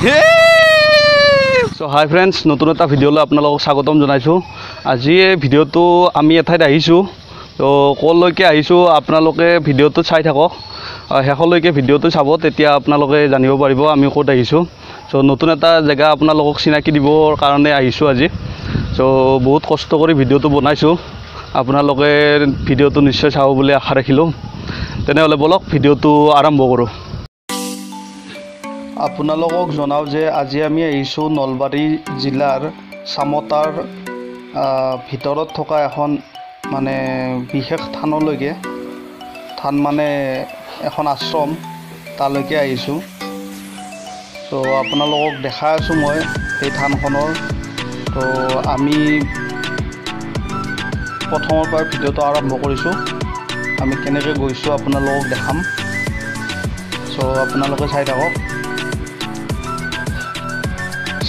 চ' হাই friends নতুন এটা ভিডিঅ'লৈ আপোনালোকক স্বাগতম জনাইছোঁ। আজি এই ভিডিঅ'টো আমি এঠাইত আহিছোঁ। ত' ক'লৈকে আহিছোঁ আপোনালোকে ভিডিঅ'টো চাই থাকক। শেষলৈকে ভিডিঅ'টো চাব তেতিয়া আপোনালোকে জানিব পাৰিব আমি ক'ত আহিছোঁ। চ' নতুন এটা জেগা আপোনালোকক চিনাকি দিবৰ কাৰণে আহিছোঁ আজি। চ' বহুত কষ্ট কৰি ভিডিঅ'টো বনাইছোঁ। আপোনালোকে ভিডিঅ'টো নিশ্চয় চাব বুলি আশা ৰাখিলোঁ। তেনেহ'লে ব'লক ভিডিঅ'টো আৰম্ভ কৰোঁ। আপোনালোকক জনাওঁ যে আজি আমি আহিছোঁ নলবাৰী জিলাৰ চামতাৰ ভিতৰত থকা এখন মানে বিশেষ থানলৈকে। থান মানে এখন আশ্ৰম তালৈকে আহিছোঁ। ত' আপোনালোকক দেখাই আছোঁ মই সেই থানখনৰ। ত' আমি প্ৰথমৰ পৰা ভিডিঅ'টো আৰম্ভ কৰিছোঁ। আমি কেনেকৈ গৈছোঁ আপোনালোকক দেখাম। চ' আপোনালোকে চাই থাকক।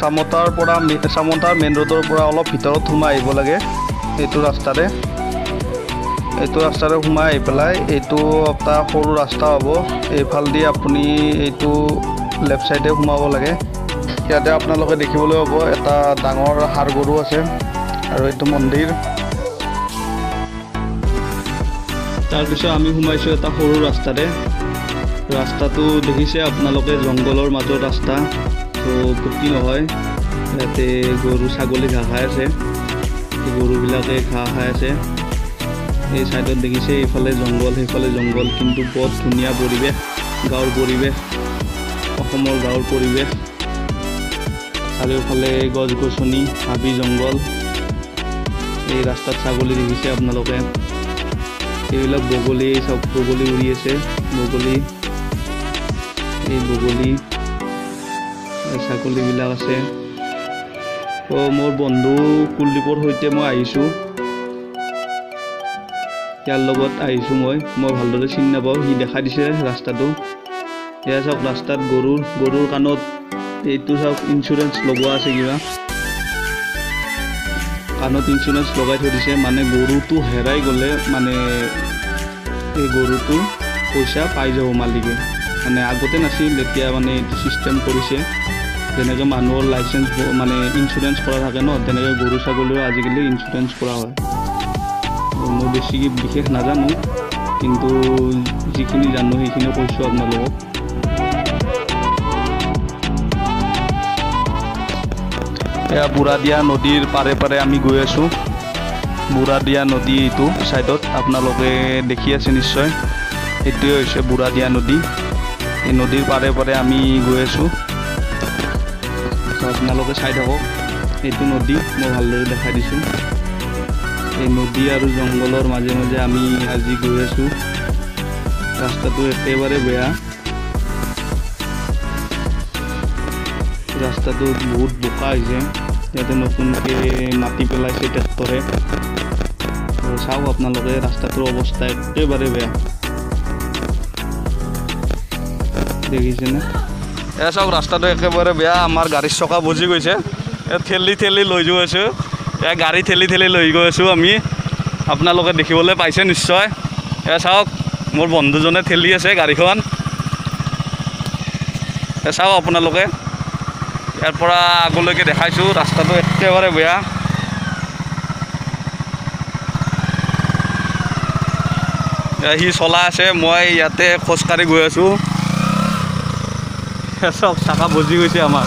চামতাৰ পৰা চামতাৰ মেইন ৰোডৰ পৰা অলপ ভিতৰত সোমাই আহিব লাগে। এইটো ৰাস্তাৰে। এইটো ৰাস্তাৰে সোমাই আহি পেলাই এইটো এটা সৰু ৰাস্তা হ'ব। এইফালেদি আপুনি এইটো লেফ্ট ছাইডে সোমাব লাগে। ইয়াতে আপোনালোকে দেখিবলৈ হ'ব এটা ডাঙৰ হাৰ গৰু আছে আৰু এইটো মন্দিৰ। তাৰপিছত আমি সোমাইছোঁ এটা সৰু ৰাস্তাৰে। ৰাস্তাটো দেখিছে আপোনালোকে জংঘলৰ মাজৰ ৰাস্তা। তো পকী নহয় ইয়াতে গৰু ছাগলী ঘাঁহ খাই আছে গৰুবিলাকে ঘাঁহ খাই আছে। এই ছাইডত দেখিছে এইফালে জংঘল সেইফালে জংঘল কিন্তু বৰ ধুনীয়া পৰিৱেশ গাঁৱৰ পৰিৱেশ অসমৰ গাঁৱৰ পৰিৱেশ। চাৰিওফালে গছ গছনি হাবি জংঘল এই ৰাস্তাত ছাগলী দেখিছে আপোনালোকে। এইবিলাক বগলী চব বগলী উৰি আছে বগলী। এই বগলী ছাগলীবিলাক আছে। তো মোৰ বন্ধু কুলদীপৰ সৈতে মই আহিছোঁ। ইয়াৰ লগত আহিছোঁ মই। মই ভালদৰে চিনি নাপাওঁ। সি দেখাই দিছে ৰাস্তাটো। এয়া চাওক ৰাস্তাত গৰুৰ গৰুৰ কাণত এইটো চাওক ইঞ্চুৰেঞ্চ লগোৱা আছে কিবা। কাণত ইঞ্চুৰেঞ্চ লগাই থৈ দিছে। মানে গৰুটো হেৰাই গ'লে মানে এই গৰুটো পইচা পাই যাব মালিকে। মানে আগতে নাছিল এতিয়া মানে এইটো ছিষ্টেম কৰিছে। যেনেকৈ মানুহৰ লাইচেঞ্চ মানে ইঞ্চুৰেঞ্চ কৰা থাকে ন তেনেকৈ গৰু ছাগলীও আজিকালি ইঞ্চুৰেঞ্চ কৰা হয়। মই বেছি বিশেষ নাজানো কিন্তু যিখিনি জানো সেইখিনি কৈছোঁ আপোনালোকক। এয়া বুঢ়াদিয়া নদীৰ পাৰে পাৰে আমি গৈ আছোঁ। বুঢ়াদিয়া নদী এইটো ছাইডত আপোনালোকে দেখি আছে নিশ্চয়। সেইটোৱে হৈছে বুঢ়াদিয়া নদী। এই নদীৰ পাৰে পাৰে আমি গৈ আছোঁ। আপোনালোকে চাই থাকক। এইটো নদী মই ভালদৰে দেখাই দিছোঁ। এই নদী আৰু জংঘলৰ মাজে মাজে আমি আজি গৈ আছোঁ। ৰাস্তাটো একেবাৰে বেয়া। ৰাস্তাটো বহুত বোকা হৈছে। ইয়াতে নতুনকৈ মাটি পেলাইছে ট্ৰেক্টৰে। আৰু চাওক আপোনালোকে ৰাস্তাটোৰ অৱস্থা একেবাৰে বেয়া। দেখিছেনে? এয়া চাওক ৰাস্তাটো একেবাৰে বেয়া আমাৰ গাড়ীৰ চকা বুজি গৈছে। ঠেলি ঠেলি লৈ গৈ আছোঁ। এয়া গাড়ী ঠেলি ঠেলি লৈ গৈ আছোঁ আমি। আপোনালোকে দেখিবলৈ পাইছে নিশ্চয়। এয়া চাওক মোৰ বন্ধুজনে ঠেলি আছে গাড়ীখন। এ চাওক আপোনালোকে। ইয়াৰ পৰা আগলৈকে দেখাইছোঁ ৰাস্তাটো একেবাৰে বেয়া। সি চলাই আছে মই ইয়াতে খোজকাঢ়ি গৈ আছোঁ। চাওক চাকা বজি গৈছে আমাৰ।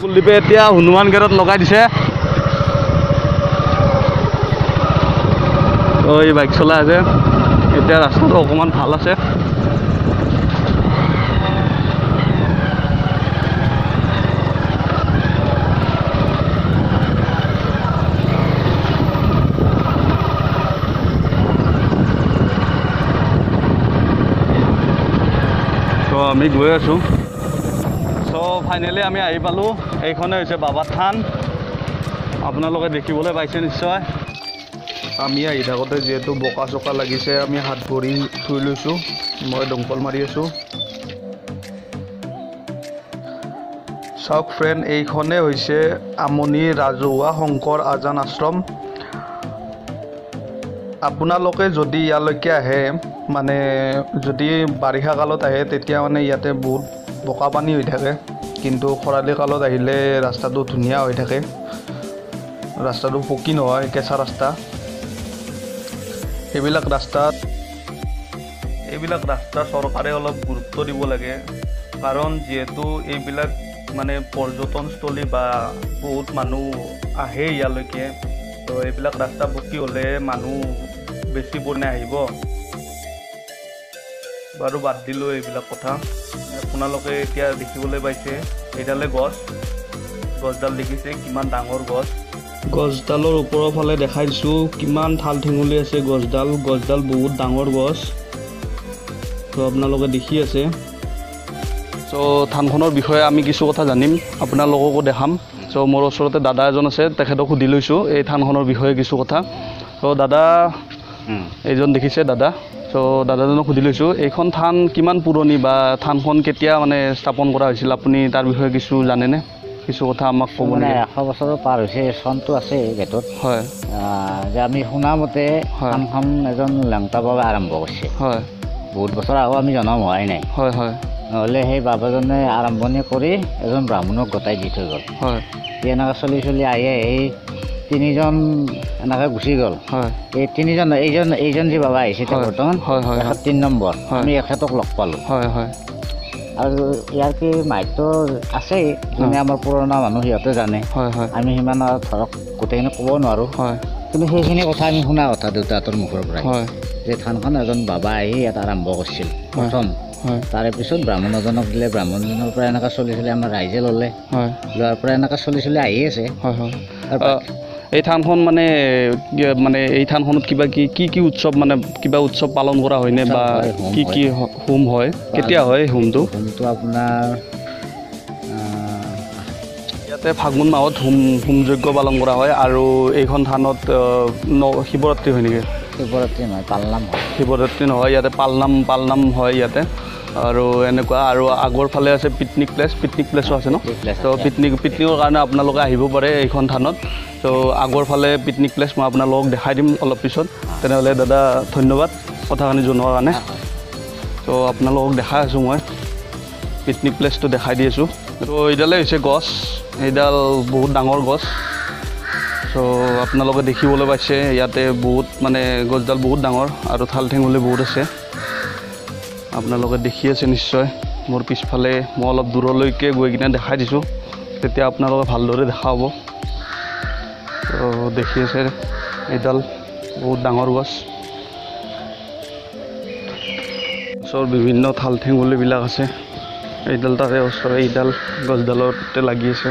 কুলদীপে এতিয়া হনুমান গেটত লগাই দিছে। তো এই বাইক চলাই আছে। এতিয়া ৰাস্তাটো অকণমান ভাল আছে। আমি গৈ আছোঁ। চ' ফাইনেলি আমি আহি পালোঁ। এইখনে হৈছে বাবা থান। আপোনালোকে দেখিবলৈ পাইছে নিশ্চয়। আমি আহি থাকোঁতে যিহেতু বোকা চোকা লাগিছে আমি হাত ভৰি ধুই লৈছোঁ। মই দমকল মাৰি আছোঁ। চাওক ফ্ৰেণ্ড এইখনে হৈছে আমনি ৰাজহুৱা শংকৰ আজান আশ্ৰম। আপোনালোকে যদি ইয়ালৈকে আহে মানে যদি বাৰিষা কালত আহে তেতিয়া মানে ইয়াতে বহুত বোকা পানী হৈ থাকে। কিন্তু খৰালি কালত আহিলে ৰাস্তাটো ধুনীয়া হৈ থাকে। ৰাস্তাটো পকী নহয় কেঁচা ৰাস্তা। সেইবিলাক ৰাস্তাত এইবিলাক ৰাস্তা চৰকাৰে অলপ গুৰুত্ব দিব লাগে। কাৰণ যিহেতু এইবিলাক মানে পৰ্যটনস্থলী বা বহুত মানুহ আহে ইয়ালৈকে। তো এইবিলাক ৰাস্তা পকী হ'লে মানুহ বেছি পৰিমাণে আহিব। বাৰু বাদ দিলোঁ এইবিলাক কথা। আপোনালোকে এতিয়া দেখিবলৈ পাইছে এইডালে গছ। গছডাল দেখিছে কিমান ডাঙৰ গছ। গছডালৰ ওপৰৰ ফালে দেখাই দিছোঁ কিমান ঠাল ঠেঙুলি আছে গছডাল। গছডাল বহুত ডাঙৰ গছ। তো আপোনালোকে দেখি আছে। চ' থানখনৰ বিষয়ে আমি কিছু কথা জানিম আপোনালোককো দেখাম। চ' মোৰ ওচৰতে দাদা এজন আছে তেখেতক সুধি লৈছোঁ এই থানখনৰ বিষয়ে কিছু কথা। চ' দাদা এইজন দেখিছে দাদা। চ' দাদাজনক সুধি লৈছোঁ এইখন থান কিমান পুৰণি বা থানখন কেতিয়া মানে স্থাপন কৰা হৈছিল? আপুনি তাৰ বিষয়ে কিছু জানেনে? কিছু কথা আমাক ক'ব মানে এশ বছৰৰ পাৰ হৈছে চনটো আছে গেটত। হয়। যে আমি শুনা মতে হয়। থানখন এজন লেংটা বাবা আৰম্ভ কৰিছে। হয়। বহুত বছৰ আগত আমি জন্ম হোৱাই নাই। হয় হয়। নহ'লে সেই বাবাজনে আৰম্ভণি কৰি এজন ব্ৰাহ্মণক গতাই দি থৈ গ'ল। হয়। সি এনেকৈ চলি চলি আহি আহি তিনিজন এনেকৈ গুচি গ'ল। হয়। এই তিনিজন এইজন এইজন যি বাবা আহিছে এতিয়া। বৰ্তমান হয়, হয়, এশ তিনি নম্বৰ। আমি এখেতক লগ পালোঁ। হয় হয়। আৰু ইয়াৰ কি মাহিত্য আছেই যোনে আমাৰ পুৰণা মানুহ সিহঁতে জানে। হয় হয়। আমি সিমান আৰু ধৰক গোটেইখিনি ক'ব নোৱাৰোঁ। হয়। কিন্তু সেইখিনি কথা আমি শুনা কথা দেউতাহঁতৰ মুখৰ পৰাই। হয়। যে থানখন এজন বাবা আহি ইয়াত আৰম্ভ কৰিছিল। প্ৰথম। তাৰে পিছত ব্ৰাহ্মণ এজনক দিলে। ব্ৰাহ্মণজনৰ পৰা এনেকৈ চলি চলি আমাৰ ৰাইজে ল'লে। লোৱাৰ পৰা এনেকৈ চলি চলি আহি আছে। হয় হয়। এই থানখন মানে মানে এই থানখনত কিবা কি কি কি উৎসৱ মানে কিবা উৎসৱ পালন কৰা হয়নে বা কি কি হোম হয়? কেতিয়া হয় হোমটো? হোমটো আপোনাৰ ইয়াতে ফাগুন মাহত হোম হোম যজ্ঞ পালন কৰা হয় আৰু এইখন থানত ন শিৱৰাত্ৰি হয় নেকি? শিৱৰাত্ৰি নহয় পালনাম হয়। শিৱৰাত্ৰি নহয় ইয়াতে পালনাম পালনাম হয় ইয়াতে। আৰু এনেকুৱা আৰু আগৰ ফালে আছে পিকনিক প্লেচ পিকনিক প্লেচো আছে ন? তো। পিকনিক পিকনিকৰ কাৰণে আপোনালোকে আহিব পাৰে এইখন থানত। তো আগৰ ফালে পিকনিক প্লেচ মই আপোনালোকক দেখাই দিম অলপ পিছত। তেনেহ'লে দাদা ধন্যবাদ কথাখিনি জনোৱাৰ কাৰণে। তো আপোনালোকক দেখাই আছোঁ মই। পিকনিক প্লেচটো দেখাই দি আছোঁ। তো এইডালে হৈছে গছ। এইডাল বহুত ডাঙৰ গছ। চ' আপোনালোকে দেখিবলৈ পাইছে ইয়াতে বহুত মানে গছডাল বহুত ডাঙৰ আৰু ঠাল ঠেঙুলি বহুত আছে। আপোনালোকে দেখি আছে নিশ্চয়। মোৰ পিছফালে মই অলপ দূৰলৈকে গৈ কিনে দেখাই দিছোঁ। তেতিয়া আপোনালোকে ভালদৰে দেখা হ'ব। দেখি আছে এইডাল বহুত ডাঙৰ গছ। গছৰ বিভিন্ন ঠাল ঠেঙুলিবিলাক আছে। এইডাল তাৰে ওচৰৰ এইডাল গছডালতে লাগি আছে।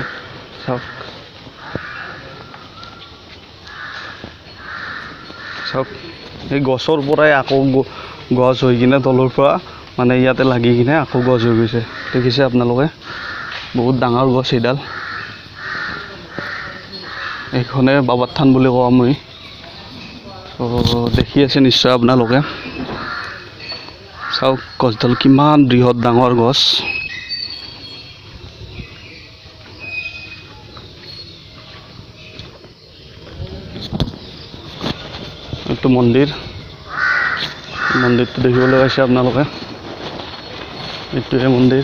চাওক। চাওক। এই গছৰ পৰাই আকৌ গছ হৈ কিনে তলৰ পৰা মানে ইয়াতে লাগি কিনে আকৌ গছ হৈ গৈছে। দেখিছে আপোনালোকে? বহুত ডাঙৰ গছ এইডাল। এইখনে বাবাৰ থান বুলি কওঁ মই দেখি আছে নিশ্চয় আপোনালোকে। চাওক গছডাল কিমান বৃহৎ ডাঙৰ গছ। এইটো মন্দিৰ। মন্দিৰটো দেখিবলৈ পাইছে আপোনালোকে। এইটোৱে মন্দিৰ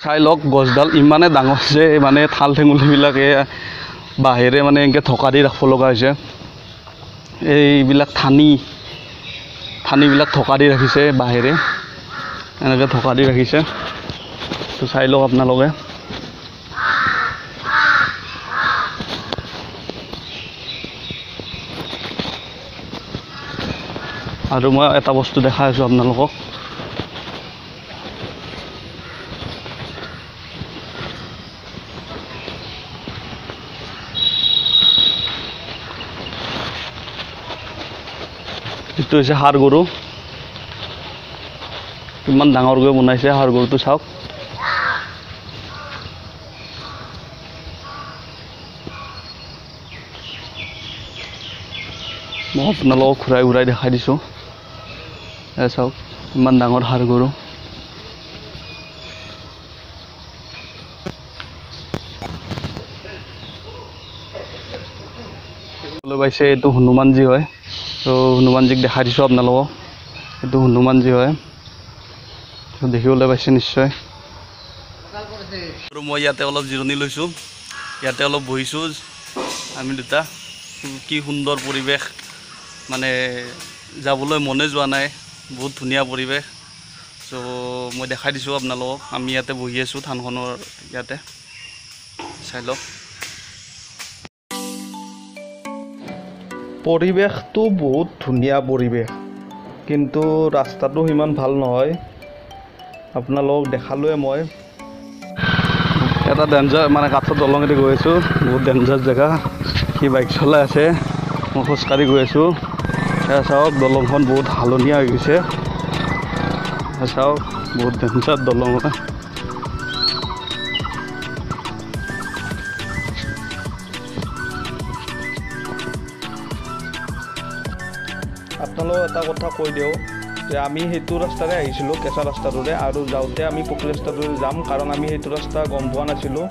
চাই লওক গছডাল ইমানে ডাঙৰ যে মানে ঠাল ঠেঙুলিবিলাকে বাঁহেৰে মানে এনেকৈ ঢকা দি ৰাখিব লগা হৈছে। এইবিলাক ঠানি ঠানিবিলাক ঢকা দি ৰাখিছে বাঁহেৰে। এনেকৈ ঢকা দি ৰাখিছে। তো চাই লওক আপোনালোকে। আৰু মই এটা বস্তু দেখাই আছোঁ আপোনালোকক। যিটো হৈছে সাৰ গৰু। ইমান ডাঙৰকৈ বনাইছে সাৰ গৰুটো চাওক। মই আপোনালোকক ঘূৰাই ঘূৰাই দেখাই দিছোঁ। চাওক ইমান ডাঙৰ সাৰ গৰু। পাইছে এইটো হনুমানজী হয়। ত' হনুমানজীক দেখাই দিছোঁ আপোনালোকক। এইটো হনুমানজী হয়। দেখিবলৈ পাইছে নিশ্চয়। আৰু মই ইয়াতে অলপ জিৰণি লৈছোঁ। ইয়াতে অলপ বহিছোঁ। আমি দুটা। কি সুন্দৰ পৰিৱেশ। মানে যাবলৈ মনে যোৱা নাই। বহুত ধুনীয়া পৰিৱেশ। চ' মই দেখাই দিছোঁ আপোনালোকক। আমি ইয়াতে বহি আছোঁ থানখনৰ ইয়াতে। চাই লওক। পৰিৱেশটো বহুত ধুনীয়া পৰিৱেশ। কিন্তু ৰাস্তাটো সিমান ভাল নহয়। আপোনালোকক দেখালোৱে মই। এটা ডেঞ্জাৰ মানে কাঠৰ দলঙেদি গৈ আছোঁ। বহুত ডেঞ্জাৰ জেগা। সি বাইক চলাই আছে। মই খোজকাঢ়ি গৈ আছোঁ। এয়া চাওক দলংখন বহুত হালধীয়া হৈ গৈছে। চাওক বহুত ডেঞ্জাৰ দলং এটা কথা কৈ দিওঁ যে আমি সেইটো ৰাস্তাৰে আহিছিলোঁ কেঁচা ৰাস্তাটোৰে আৰু যাওঁতে আমি পকী ৰাস্তাটোৰে যাম কাৰণ আমি সেইটো ৰাস্তা গম পোৱা নাছিলোঁ।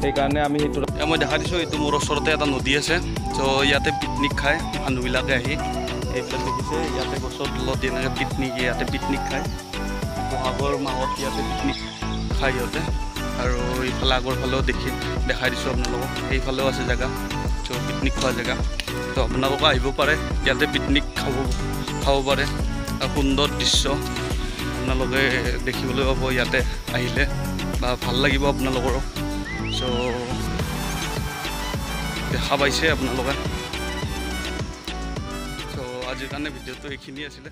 সেইকাৰণে আমি সেইটো মই দেখা দিছোঁ এইটো মোৰ ওচৰতে এটা নদী আছে ত' ইয়াতে পিকনিক খায় মানুহবিলাকে আহি। এইবিলাক দেখিছে ইয়াতে গছৰ তলত এনেকৈ পিকনিক ইয়াতে পিকনিক খায়। বহাগৰ মাহত ইয়াতে পিকনিক খায় সিহঁতে। আৰু ইফালে আগৰ ফালেও দেখি দেখাই দিছোঁ আপোনালোকক। সেইফালেও আছে জেগা। ত' পিকনিক খোৱা জেগা ত' আপোনালোকে আহিব পাৰে ইয়াতে পিকনিক খাব খাব পাৰে আৰু সুন্দৰ দৃশ্য। আপোনালোকে দেখিবলৈ পাব ইয়াতে আহিলে বা ভাল লাগিব আপোনালোকৰো। চ' দেখা পাইছে আপোনালোকে। চ' আজিৰ কাৰণে ভিডিঅ'টো এইখিনিয়ে আছিলে।